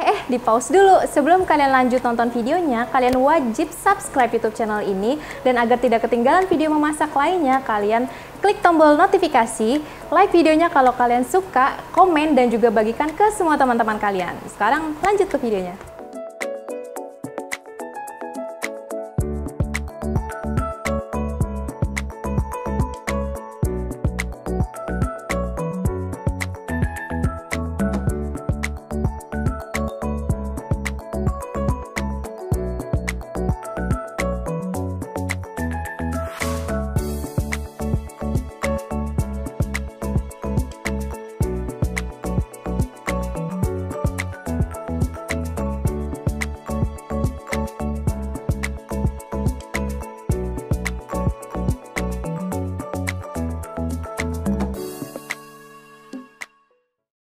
Eh, eh, di pause dulu. Sebelum kalian lanjut nonton videonya, kalian wajib subscribe YouTube channel ini. Dan agar tidak ketinggalan video memasak lainnya, kalian klik tombol notifikasi, like videonya kalau kalian suka, komen, dan juga bagikan ke semua teman-teman kalian. Sekarang lanjut ke videonya.